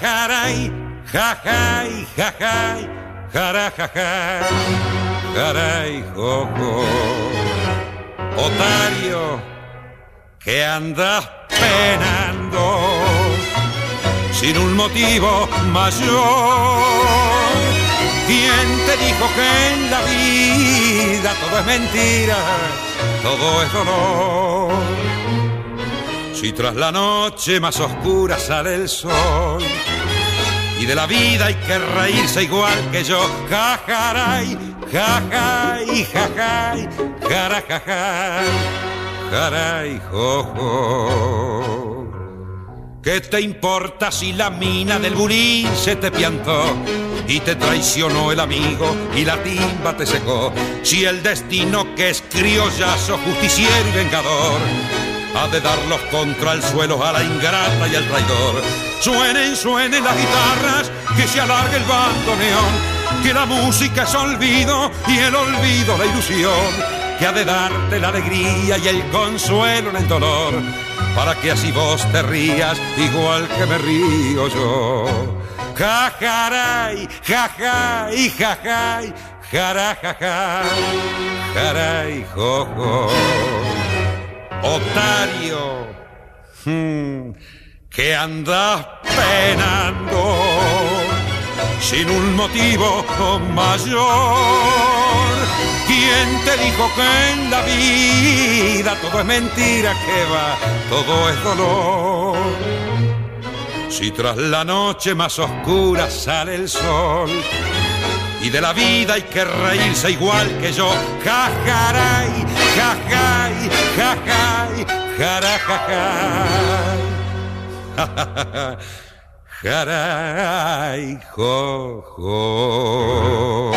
jajaray, jajay, jajay, jarajajay, jaray, jojo. Otario, que andas penando sin un motivo mayor. ¿Quién te dijo que en la vida todo es mentira, todo es dolor? Si tras la noche más oscura sale el sol y de la vida hay que reírse igual que yo, jajaray, jajay, jajay, jarajajay, jaray, jojo. ¿Qué te importa si la mina del bulín se te piantó y te traicionó el amigo y la timba te secó? Si el destino que es criollazo, justiciero y vengador ha de darlos contra el suelo a la ingrata y al traidor. Suenen, suenen las guitarras, que se alargue el bandoneón, que la música es olvido y el olvido la ilusión que ha de darte la alegría y el consuelo en el dolor, para que así vos te rías igual que me río yo. Jajaray, jajay, jajay, jarajajay, jaray, jojo. Otario, hmm, que andas penando sin un motivo mayor. ¿Quién te dijo que en la vida todo es mentira, que va, todo es dolor? Si tras la noche más oscura sale el sol y de la vida hay que reírse igual que yo, jajaray, jajay, Jaray, jo.